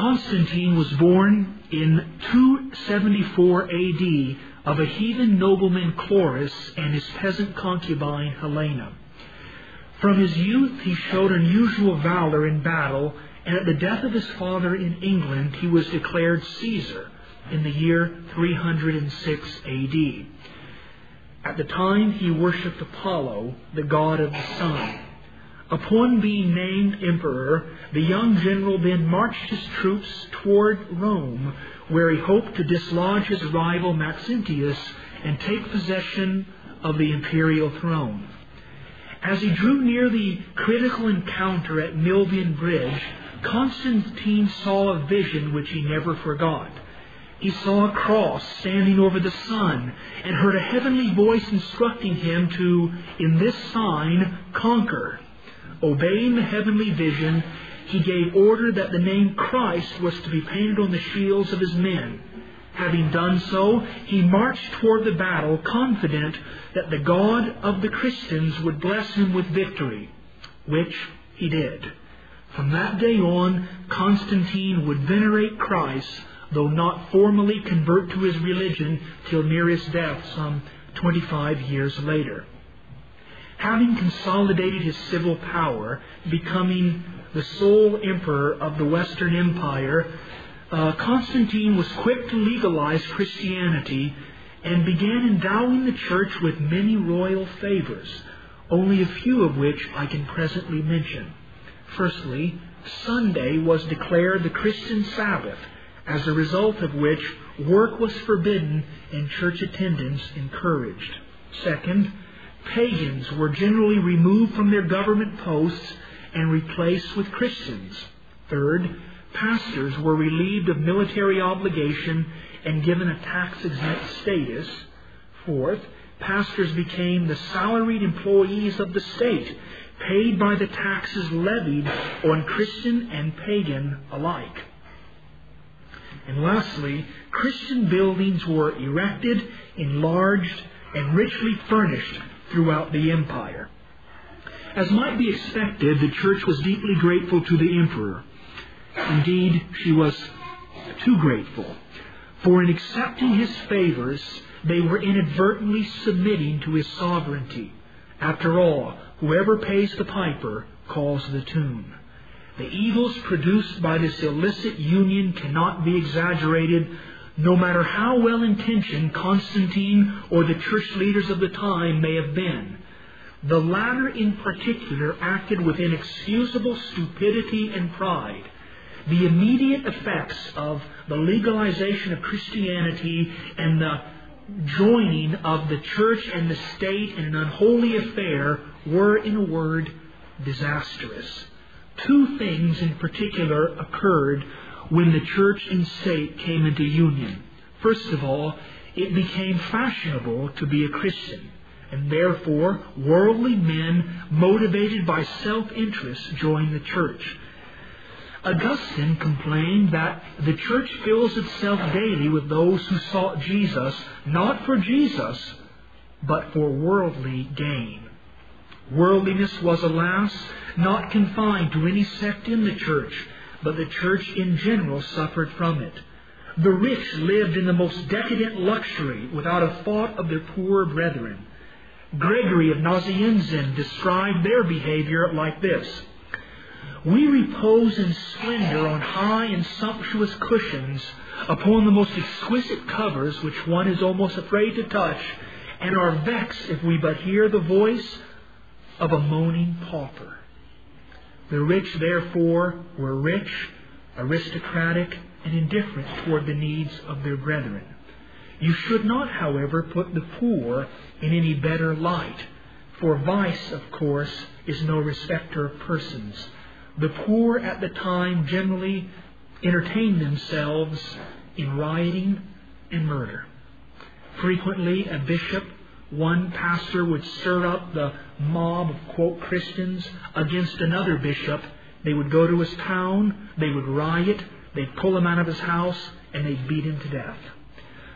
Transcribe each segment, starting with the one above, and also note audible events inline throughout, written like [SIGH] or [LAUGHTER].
Constantine was born in 274 AD of a heathen nobleman Chlorus and his peasant concubine Helena. From his youth he showed unusual valor in battle, and at the death of his father in England he was declared Caesar in the year 306 AD. At the time he worshipped Apollo, the god of the sun. Upon being named emperor, the young general then marched his troops toward Rome, where he hoped to dislodge his rival Maxentius and take possession of the imperial throne. As he drew near the critical encounter at Milvian Bridge, Constantine saw a vision which he never forgot. He saw a cross standing over the sun and heard a heavenly voice instructing him to, in this sign, conquer. Obeying the heavenly vision, he gave order that the name Christ was to be painted on the shields of his men. Having done so, he marched toward the battle, confident that the God of the Christians would bless him with victory, which he did. From that day on, Constantine would venerate Christ, though not formally convert to his religion till near his death some 25 years later having consolidated his civil power, becoming the sole emperor of the Western Empire, uh, Constantine was quick to legalize Christianity and began endowing the church with many royal favors, only a few of which I can presently mention. Firstly, Sunday was declared the Christian Sabbath, as a result of which work was forbidden and church attendance encouraged. Second, pagans were generally removed from their government posts and replaced with Christians. Third, pastors were relieved of military obligation and given a tax exempt status. Fourth, pastors became the salaried employees of the state, paid by the taxes levied on Christian and pagan alike. And lastly, Christian buildings were erected, enlarged, and richly furnished throughout the empire. As might be expected, the church was deeply grateful to the emperor. Indeed, she was too grateful. For in accepting his favors, they were inadvertently submitting to his sovereignty. After all, whoever pays the piper calls the tune. The evils produced by this illicit union cannot be exaggerated, no matter how well intentioned Constantine or the church leaders of the time may have been. The latter, in particular, acted with inexcusable stupidity and pride. The immediate effects of the legalization of Christianity and the joining of the church and the state in an unholy affair were, in a word, disastrous. Two things in particular occurred when the church and state came into union. First of all, it became fashionable to be a Christian, and therefore worldly men motivated by self interest joined the church. Augustine complained that the church fills itself daily with those who sought Jesus not for Jesus, but for worldly gain. Worldliness was, alas, not confined to any sect in the church, but the church in general suffered from it. The rich lived in the most decadent luxury without a thought of their poor brethren. Gregory of Nazianzen described their behavior like this We repose in splendor on high and sumptuous cushions, upon the most exquisite covers which one is almost afraid to touch, and are vexed if we but hear the voice of a moaning pauper. The rich, therefore, were rich, aristocratic, and indifferent toward the needs of their brethren. You should not, however, put the poor in any better light, for vice, of course, is no respecter of persons. The poor at the time generally entertained themselves in rioting and murder. Frequently, a bishop one pastor would stir up the mob of, quote, Christians against another bishop. They would go to his town, they would riot, they'd pull him out of his house, and they'd beat him to death.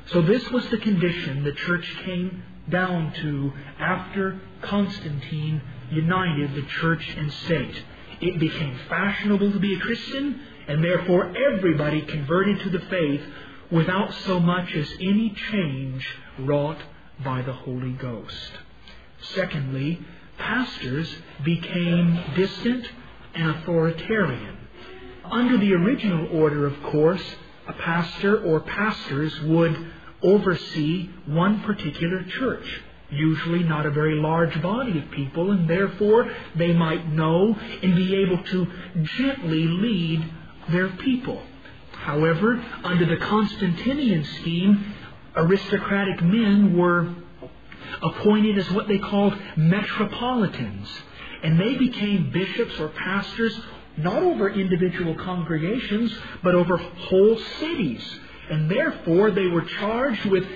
So this was the condition the church came down to after Constantine united the church and state. It became fashionable to be a Christian, and therefore everybody converted to the faith without so much as any change wrought by the Holy Ghost. Secondly, pastors became distant and authoritarian. Under the original order, of course, a pastor or pastors would oversee one particular church, usually not a very large body of people, and therefore they might know and be able to gently lead their people. However, under the Constantinian scheme, aristocratic men were appointed as what they called metropolitans, and they became bishops or pastors not over individual congregations, but over whole cities. And therefore they were charged with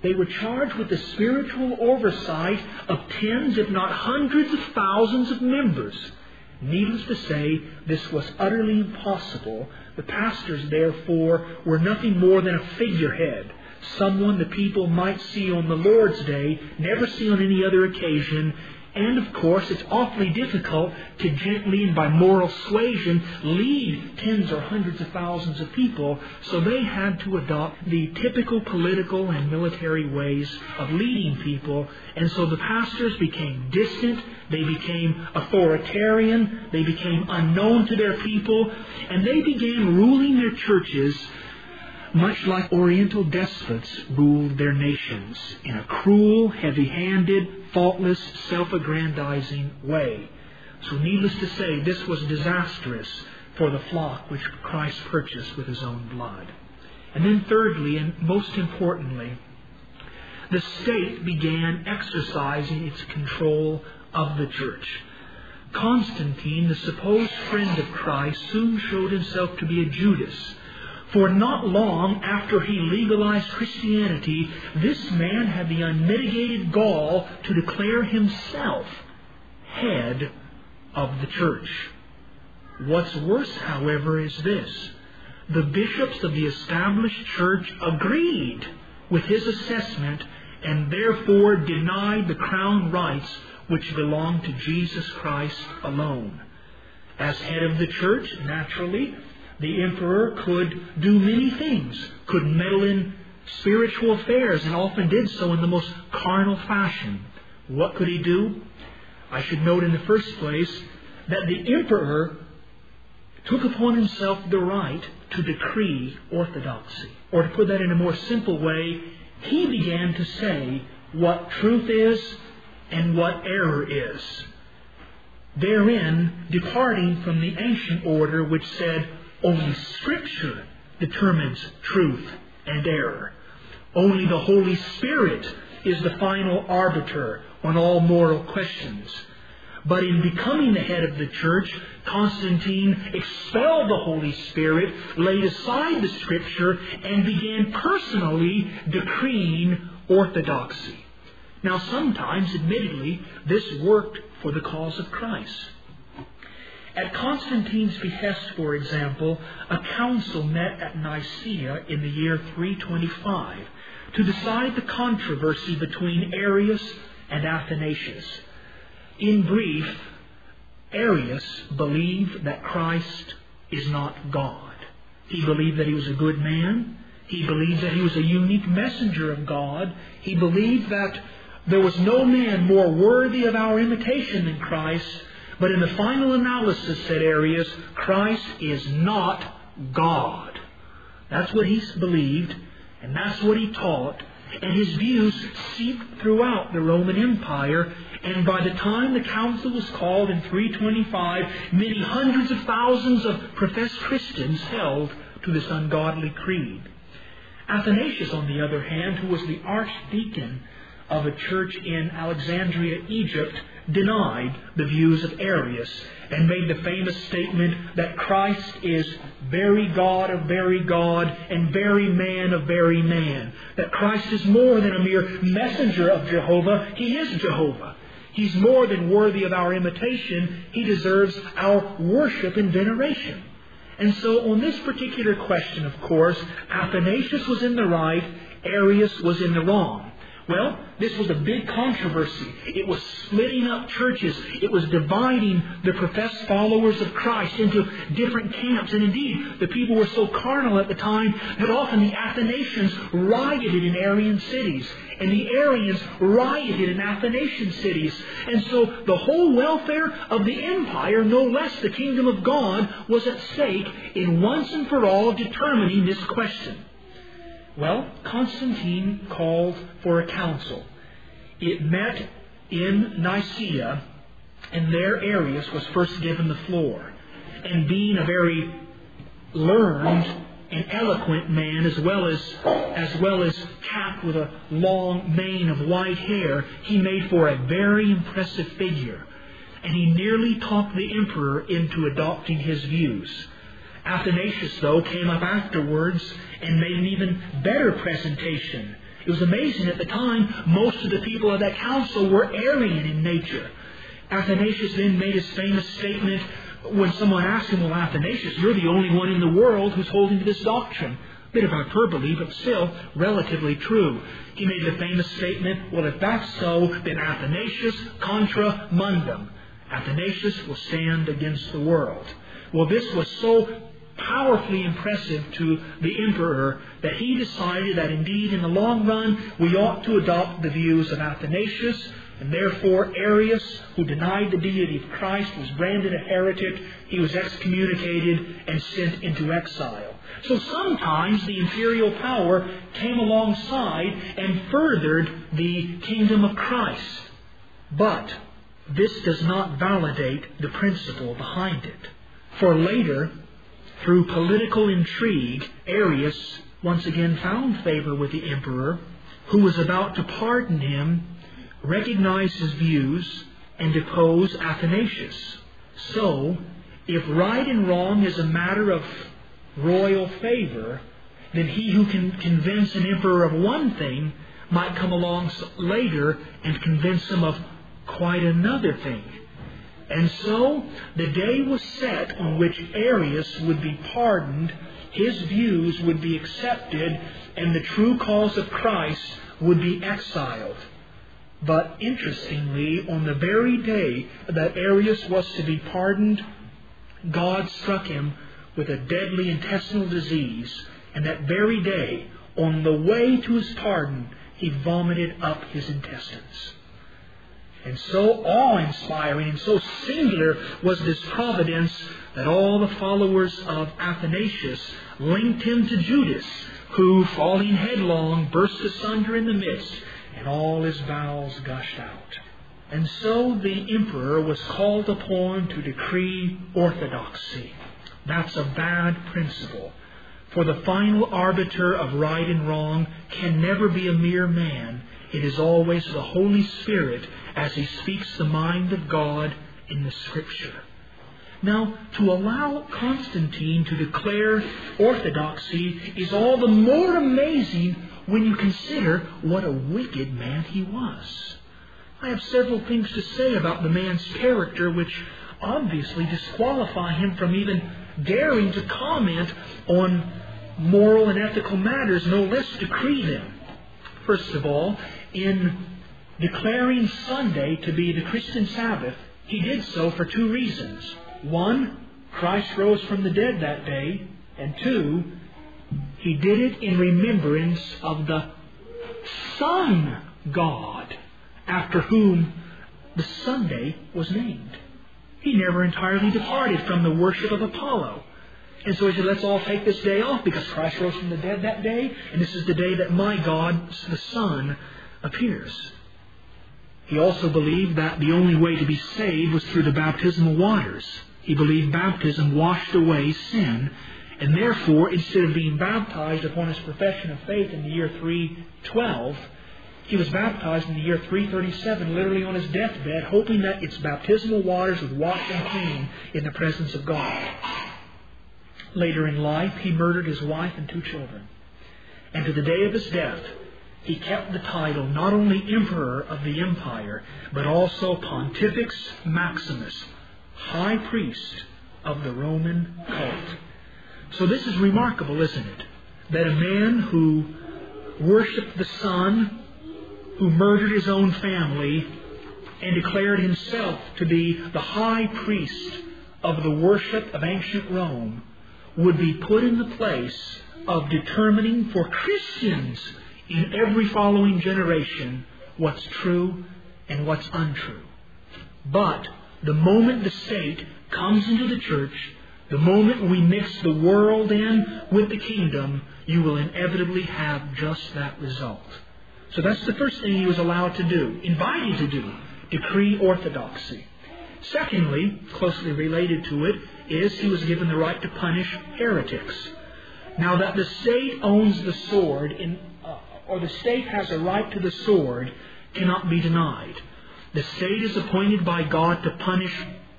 they were charged with the spiritual oversight of tens, if not hundreds of thousands of members. Needless to say, this was utterly impossible. The pastors, therefore, were nothing more than a figurehead, someone the people might see on the Lord's day, never see on any other occasion, and of course, it's awfully difficult to gently and by moral suasion lead tens or hundreds of thousands of people, so they had to adopt the typical political and military ways of leading people, and so the pastors became distant, they became authoritarian, they became unknown to their people, and they began ruling their churches much like Oriental despots ruled their nations in a cruel, heavy handed, faultless, self aggrandizing way. So, needless to say, this was disastrous for the flock which Christ purchased with his own blood. And then, thirdly, and most importantly, the state began exercising its control of the church. Constantine, the supposed friend of Christ, soon showed himself to be a Judas for not long after he legalized Christianity, this man had the unmitigated gall to declare himself head of the church. What's worse, however, is this. The bishops of the established church agreed with his assessment and therefore denied the crown rights which belong to Jesus Christ alone. As head of the church, naturally, the emperor could do many things, could meddle in spiritual affairs, and often did so in the most carnal fashion. What could he do? I should note in the first place that the emperor took upon himself the right to decree orthodoxy. Or to put that in a more simple way, he began to say what truth is and what error is. Therein, departing from the ancient order which said, only Scripture determines truth and error. Only the Holy Spirit is the final arbiter on all moral questions. But in becoming the head of the church, Constantine expelled the Holy Spirit, laid aside the Scripture, and began personally decreeing orthodoxy. Now, sometimes, admittedly, this worked for the cause of Christ. At Constantine's behest, for example, a council met at Nicaea in the year 325 to decide the controversy between Arius and Athanasius. In brief, Arius believed that Christ is not God. He believed that he was a good man. He believed that he was a unique messenger of God. He believed that there was no man more worthy of our imitation than Christ, but in the final analysis, said Arius, Christ is not God. That's what he believed, and that's what he taught, and his views seeped throughout the Roman Empire, and by the time the council was called in 325, many hundreds of thousands of professed Christians held to this ungodly creed. Athanasius, on the other hand, who was the archdeacon of a church in Alexandria, Egypt, denied the views of Arius and made the famous statement that Christ is very God of very God and very man of very man. That Christ is more than a mere messenger of Jehovah. He is Jehovah. He's more than worthy of our imitation. He deserves our worship and veneration. And so on this particular question, of course, Athanasius was in the right, Arius was in the wrong. Well, this was a big controversy. It was splitting up churches. It was dividing the professed followers of Christ into different camps. And indeed, the people were so carnal at the time that often the Athanasians rioted in Arian cities. And the Arians rioted in Athanasian cities. And so the whole welfare of the empire, no less the kingdom of God, was at stake in once and for all determining this question. Well, Constantine called for a council. It met in Nicaea, and there Arius was first given the floor. And being a very learned and eloquent man, as well as as well as capped with a long mane of white hair, he made for a very impressive figure. And he nearly talked the emperor into adopting his views. Athanasius, though, came up afterwards and made an even better presentation. It was amazing at the time, most of the people of that council were Arian in nature. Athanasius then made his famous statement when someone asked him, Well, Athanasius, you're the only one in the world who's holding to this doctrine. A Bit of hyperbole, but still relatively true. He made the famous statement, Well, if that's so, then Athanasius contra mundum. Athanasius will stand against the world. Well, this was so powerfully impressive to the emperor that he decided that indeed in the long run we ought to adopt the views of Athanasius, and therefore Arius, who denied the deity of Christ, was branded a heretic, he was excommunicated and sent into exile. So sometimes the imperial power came alongside and furthered the kingdom of Christ. But this does not validate the principle behind it. For later, through political intrigue, Arius once again found favor with the emperor, who was about to pardon him, recognize his views, and depose Athanasius. So, if right and wrong is a matter of royal favor, then he who can convince an emperor of one thing might come along later and convince him of quite another thing. And so the day was set on which Arius would be pardoned, his views would be accepted, and the true cause of Christ would be exiled. But interestingly, on the very day that Arius was to be pardoned, God struck him with a deadly intestinal disease, and that very day, on the way to his pardon, he vomited up his intestines. And so awe inspiring and so singular was this providence that all the followers of Athanasius linked him to Judas, who, falling headlong, burst asunder in the midst, and all his bowels gushed out. And so the emperor was called upon to decree orthodoxy. That's a bad principle. For the final arbiter of right and wrong can never be a mere man. It is always the Holy Spirit as he speaks the mind of God in the Scripture. Now, to allow Constantine to declare orthodoxy is all the more amazing when you consider what a wicked man he was. I have several things to say about the man's character which obviously disqualify him from even daring to comment on moral and ethical matters, no less decree them. First of all, in declaring Sunday to be the Christian Sabbath, he did so for two reasons. One, Christ rose from the dead that day, and two, he did it in remembrance of the Sun God, after whom the Sunday was named. He never entirely departed from the worship of Apollo. And so he said, let's all take this day off because Christ rose from the dead that day, and this is the day that my God, the Sun, appears. He also believed that the only way to be saved was through the baptismal waters. He believed baptism washed away sin, and therefore, instead of being baptized upon his profession of faith in the year 312, he was baptized in the year 337, literally on his deathbed, hoping that its baptismal waters would wash him clean in the presence of God. Later in life, he murdered his wife and two children. And to the day of his death, he kept the title not only Emperor of the Empire, but also Pontifex Maximus, High Priest of the Roman cult. So this is remarkable, isn't it? That a man who worshipped the sun, who murdered his own family and declared himself to be the high priest of the worship of ancient Rome, would be put in the place of determining for Christians in every following generation what's true and what's untrue. But the moment the state comes into the church, the moment we mix the world in with the kingdom, you will inevitably have just that result. So that's the first thing he was allowed to do, invited to do, decree orthodoxy. Secondly, closely related to it, is he was given the right to punish heretics. Now that the state owns the sword, in, or the state has a right to the sword, cannot be denied. The state is appointed by God to punish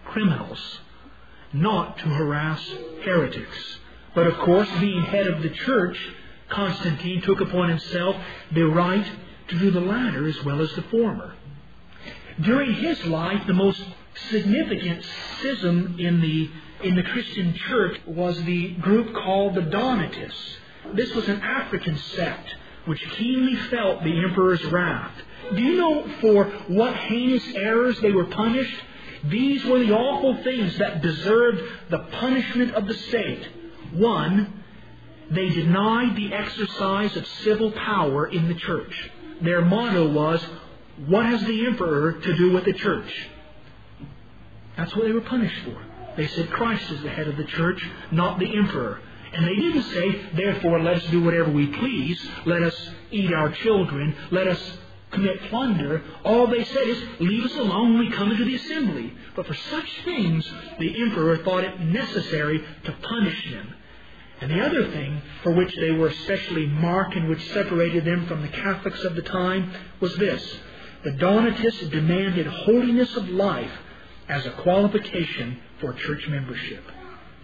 criminals, not to harass heretics. But of course, being head of the church, Constantine took upon himself the right to do the latter as well as the former. During his life, the most significant schism in the in the Christian church was the group called the Donatists. This was an African sect which keenly felt the emperor's wrath. Do you know for what heinous errors they were punished? These were the awful things that deserved the punishment of the state. One, they denied the exercise of civil power in the church. Their motto was, What has the emperor to do with the church? That's what they were punished for. They said Christ is the head of the church, not the emperor. And they didn't say, therefore, let us do whatever we please. Let us eat our children. Let us commit plunder. All they said is, leave us alone when we come into the assembly. But for such things, the emperor thought it necessary to punish them. And the other thing for which they were especially marked and which separated them from the Catholics of the time was this. The Donatists demanded holiness of life as a qualification for church membership.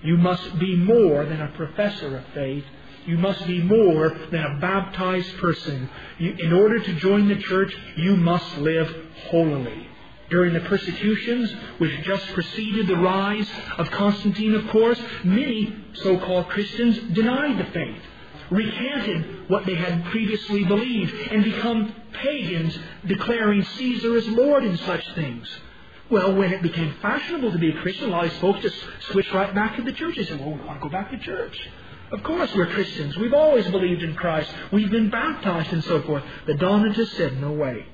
You must be more than a professor of faith. You must be more than a baptized person. You, in order to join the church, you must live holily. During the persecutions which just preceded the rise of Constantine, of course, many so called Christians denied the faith, recanted what they had previously believed, and become pagans, declaring Caesar as Lord in such things. Well, when it became fashionable to be a Christian, a lot of folks just switched right back to the church. They said, well, we want to go back to church. Of course we're Christians. We've always believed in Christ. We've been baptized and so forth. The Donatists said, no way.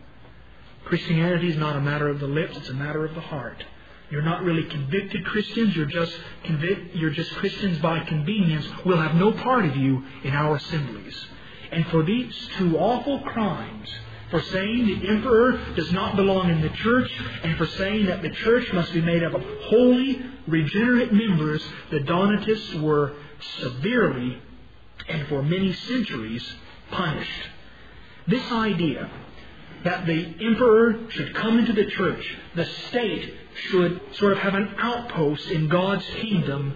Christianity is not a matter of the lips, it's a matter of the heart. You're not really convicted Christians, you're just you're just Christians by convenience. We'll have no part of you in our assemblies. And for these two awful crimes, for saying the emperor does not belong in the church, and for saying that the church must be made up of holy, regenerate members, the Donatists were severely and for many centuries punished. This idea that the emperor should come into the church, the state should sort of have an outpost in God's kingdom,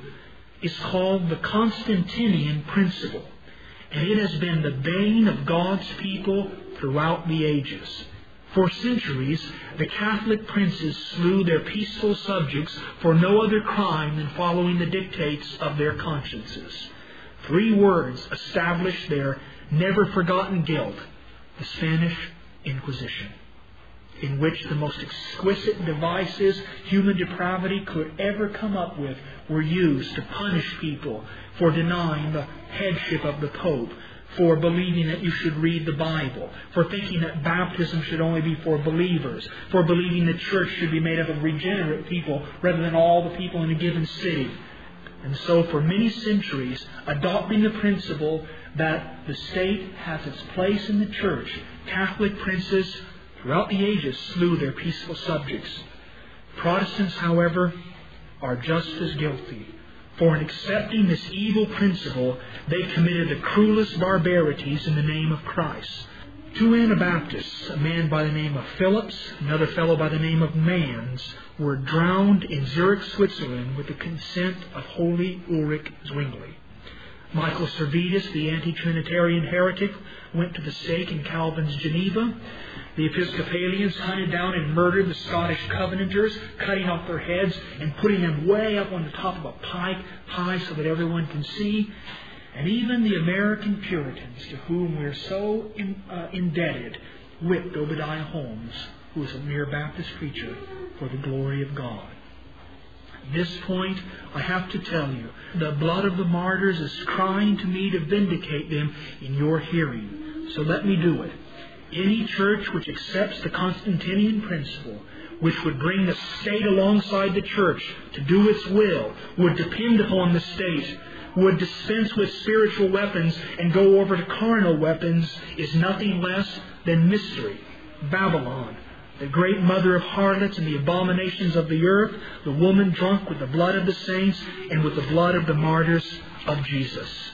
is called the Constantinian principle. And it has been the bane of God's people throughout the ages. For centuries, the Catholic princes slew their peaceful subjects for no other crime than following the dictates of their consciences. Three words established their never forgotten guilt the Spanish Inquisition, in which the most exquisite devices human depravity could ever come up with were used to punish people for denying the headship of the Pope, for believing that you should read the Bible, for thinking that baptism should only be for believers, for believing the church should be made up of regenerate people rather than all the people in a given city. And so, for many centuries, adopting the principle that the state has its place in the church, Catholic princes throughout the ages slew their peaceful subjects. Protestants, however, are just as guilty. For in accepting this evil principle, they committed the cruelest barbarities in the name of Christ. Two Anabaptists, a man by the name of Phillips, another fellow by the name of Manz, were drowned in Zurich, Switzerland with the consent of holy Ulrich Zwingli. Michael Servetus, the anti-Trinitarian heretic, went to the stake in Calvin's Geneva. The Episcopalians hunted down and murdered the Scottish Covenanters, cutting off their heads and putting them way up on the top of a pike, high so that everyone can see. And even the American Puritans, to whom we're so in, uh, indebted, whipped Obadiah Holmes, who was a mere Baptist preacher, for the glory of God. At this point, I have to tell you, the blood of the martyrs is crying to me to vindicate them in your hearing. So let me do it. Any church which accepts the Constantinian principle, which would bring the state alongside the church to do its will, would depend upon the state, would dispense with spiritual weapons and go over to carnal weapons, is nothing less than mystery. Babylon, the great mother of harlots and the abominations of the earth, the woman drunk with the blood of the saints and with the blood of the martyrs of Jesus.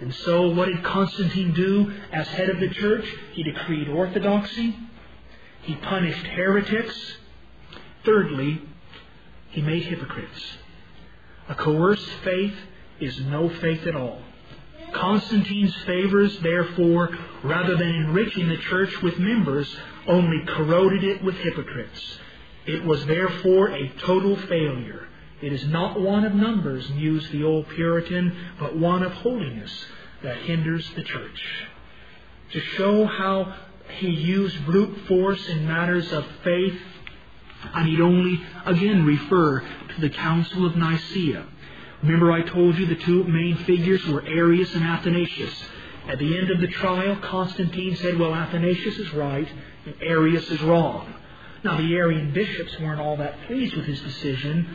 And so, what did Constantine do as head of the church? He decreed orthodoxy, he punished heretics. Thirdly, he made hypocrites. A coerced faith is no faith at all. Constantine's favors, therefore, rather than enriching the church with members, only corroded it with hypocrites. It was therefore a total failure. It is not one of numbers, mused the old Puritan, but one of holiness that hinders the church. To show how he used brute force in matters of faith, I need only again refer to the Council of Nicaea. Remember, I told you the two main figures were Arius and Athanasius. At the end of the trial, Constantine said, Well, Athanasius is right and Arius is wrong. Now, the Arian bishops weren't all that pleased with his decision,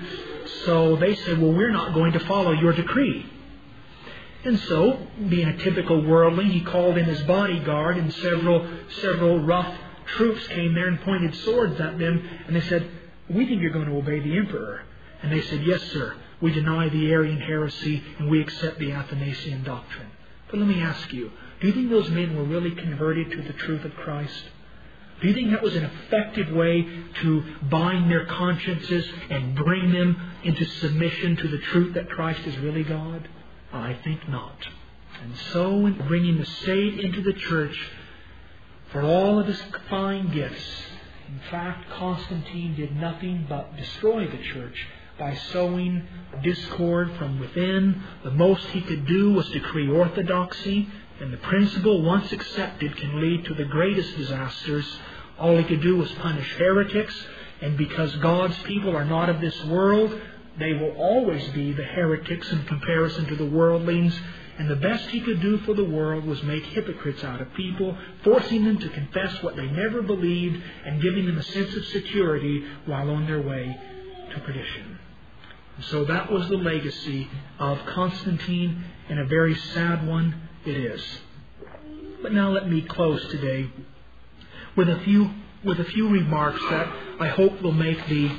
so they said, Well, we're not going to follow your decree. And so, being a typical worldling, he called in his bodyguard, and several, several rough troops came there and pointed swords at them, and they said, We think you're going to obey the emperor. And they said, Yes, sir. We deny the Arian heresy, and we accept the Athanasian doctrine. But let me ask you, do you think those men were really converted to the truth of Christ? Do you think that was an effective way to bind their consciences and bring them into submission to the truth that Christ is really God? I think not. And so, in bringing the state into the church, for all of his fine gifts, in fact, Constantine did nothing but destroy the church by sowing discord from within. The most he could do was decree orthodoxy, and the principle, once accepted, can lead to the greatest disasters. All he could do was punish heretics, and because God's people are not of this world, they will always be the heretics in comparison to the worldlings. And the best he could do for the world was make hypocrites out of people, forcing them to confess what they never believed and giving them a sense of security while on their way to perdition. So that was the legacy of Constantine, and a very sad one it is. But now let me close today with a few with a few remarks that I hope will make the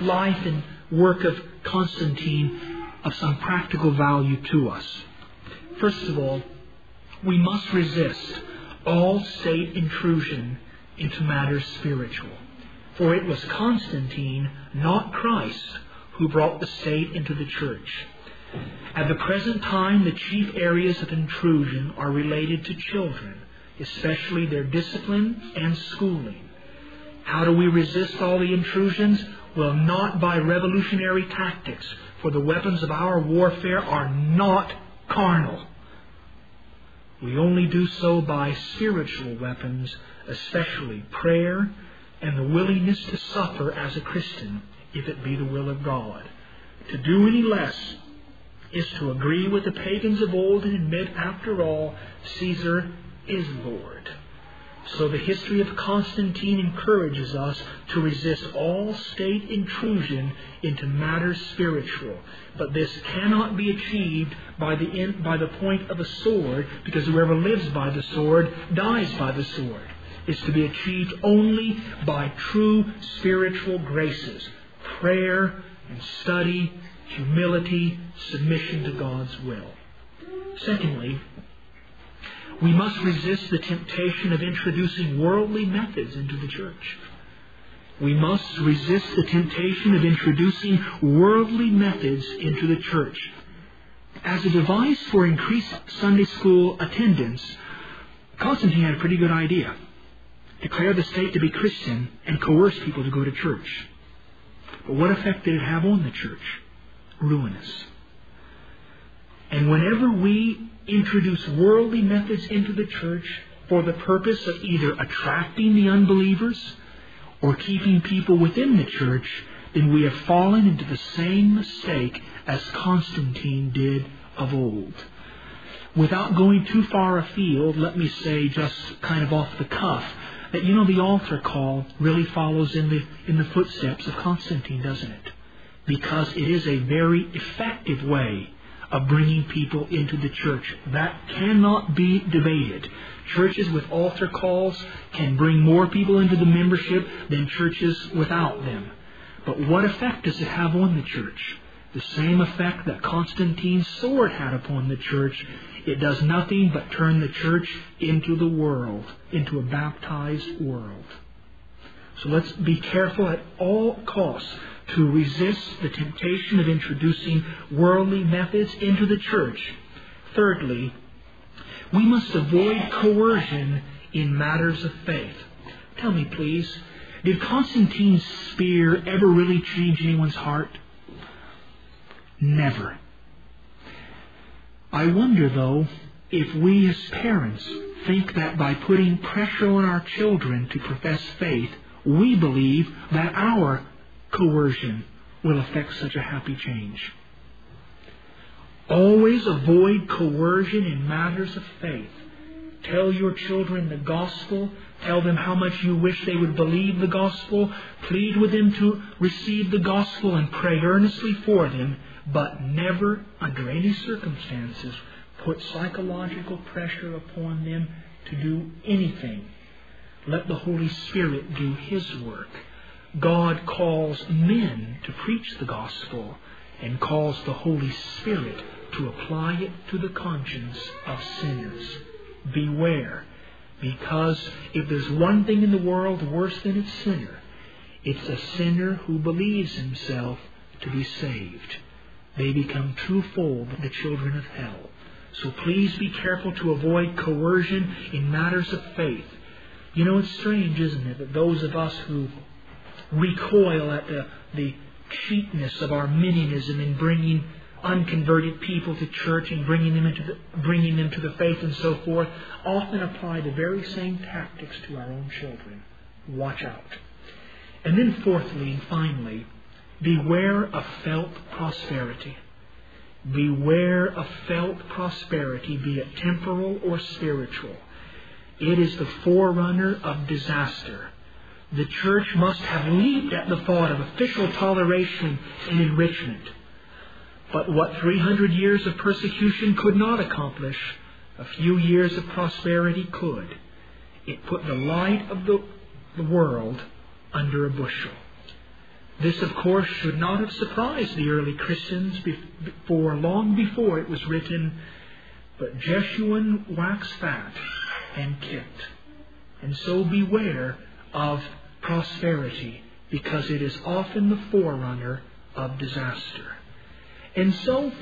life and work of Constantine of some practical value to us. First of all, we must resist all state intrusion into matters spiritual. For it was Constantine, not Christ, who brought the state into the church. At the present time, the chief areas of intrusion are related to children, especially their discipline and schooling. How do we resist all the intrusions? Well, not by revolutionary tactics, for the weapons of our warfare are not carnal. We only do so by spiritual weapons, especially prayer and the willingness to suffer as a Christian if it be the will of God. To do any less is to agree with the pagans of old and admit, after all, Caesar is Lord. So the history of Constantine encourages us to resist all state intrusion into matters spiritual. But this cannot be achieved by the, by the point of a sword, because whoever lives by the sword dies by the sword. It's to be achieved only by true spiritual graces prayer and study, humility, submission to God's will. Secondly, we must resist the temptation of introducing worldly methods into the church. We must resist the temptation of introducing worldly methods into the church. As a device for increased Sunday school attendance, Constantine had a pretty good idea. Declare the state to be Christian and coerce people to go to church. But what effect did it have on the church? Ruinous. And whenever we introduce worldly methods into the church, for the purpose of either attracting the unbelievers or keeping people within the church, then we have fallen into the same mistake as Constantine did of old. Without going too far afield, let me say just kind of off the cuff that you know the altar call really follows in the in the footsteps of Constantine, doesn't it? Because it is a very effective way of bringing people into the church. That cannot be debated. Churches with altar calls can bring more people into the membership than churches without them. But what effect does it have on the church? The same effect that Constantine's sword had upon the church. It does nothing but turn the church into the world, into a baptized world. So let's be careful at all costs to resist the temptation of introducing worldly methods into the church. Thirdly, we must avoid coercion in matters of faith. Tell me, please, did Constantine's spear ever really change anyone's heart? Never. I wonder, though, if we as parents think that by putting pressure on our children to profess faith, we believe that our coercion will affect such a happy change. Always avoid coercion in matters of faith. Tell your children the gospel. Tell them how much you wish they would believe the gospel. Plead with them to receive the gospel and pray earnestly for them, but never, under any circumstances, put psychological pressure upon them to do anything. Let the Holy Spirit do His work. God calls men to preach the gospel and calls the Holy Spirit to apply it to the conscience of sinners. Beware, because if there's one thing in the world worse than a sinner, it's a sinner who believes himself to be saved. They become twofold the children of hell. So please be careful to avoid coercion in matters of faith. You know, it's strange, isn't it, that those of us who recoil at the, the cheapness of Arminianism in bringing unconverted people to church and bringing them into the, bringing them to the faith and so forth, often apply the very same tactics to our own children. Watch out. And then fourthly and finally, beware of felt prosperity. Beware of felt prosperity, be it temporal or spiritual. It is the forerunner of disaster. The church must have leaped at the thought of official toleration and enrichment. But what 300 years of persecution could not accomplish, a few years of prosperity could. It put the light of the, the world under a bushel. This, of course, should not have surprised the early Christians before, long before it was written, But Jeshurun waxed fat and kicked. And so beware of prosperity, because it is often the forerunner of disaster. And so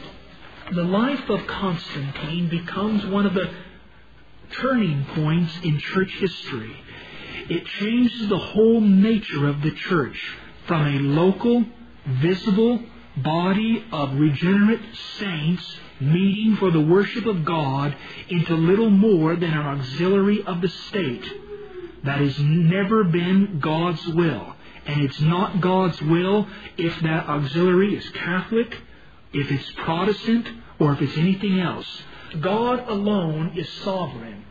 the life of Constantine becomes one of the turning points in church history. It changes the whole nature of the church from a local, visible body of regenerate saints meeting for the worship of God into little more than an auxiliary of the state. That has never been God's will. And it's not God's will if that auxiliary is Catholic, if it's Protestant, or if it's anything else. God alone is sovereign.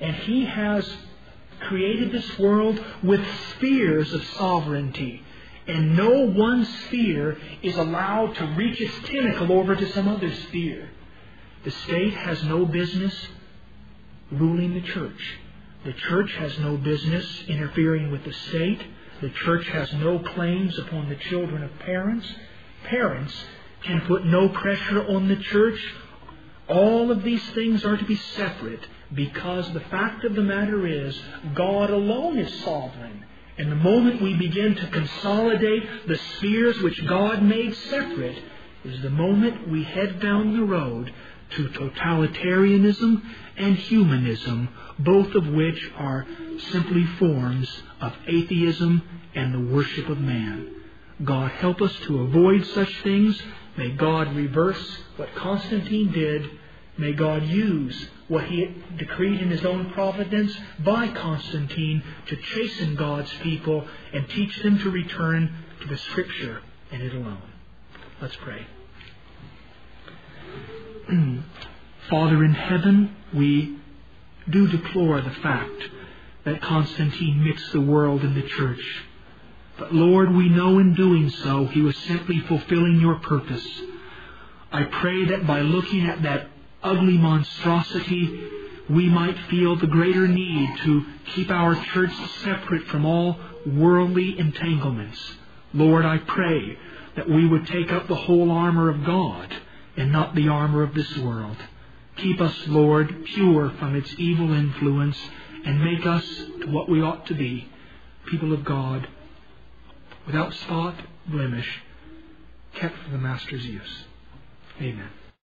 And He has created this world with spheres of sovereignty. And no one sphere is allowed to reach its tentacle over to some other sphere. The state has no business ruling the church. The church has no business interfering with the state. The church has no claims upon the children of parents. Parents can put no pressure on the church. All of these things are to be separate because the fact of the matter is God alone is sovereign. And the moment we begin to consolidate the spheres which God made separate is the moment we head down the road to totalitarianism and humanism, both of which are simply forms of atheism and the worship of man. God help us to avoid such things. May God reverse what Constantine did May God use what he decreed in his own providence by Constantine to chasten God's people and teach them to return to the Scripture and it alone. Let's pray. [CLEARS THROAT] Father in heaven, we do deplore the fact that Constantine mixed the world and the church. But Lord, we know in doing so he was simply fulfilling your purpose. I pray that by looking at that ugly monstrosity, we might feel the greater need to keep our church separate from all worldly entanglements. Lord, I pray that we would take up the whole armor of God and not the armor of this world. Keep us, Lord, pure from its evil influence and make us to what we ought to be, people of God, without spot, blemish, kept for the Master's use. Amen.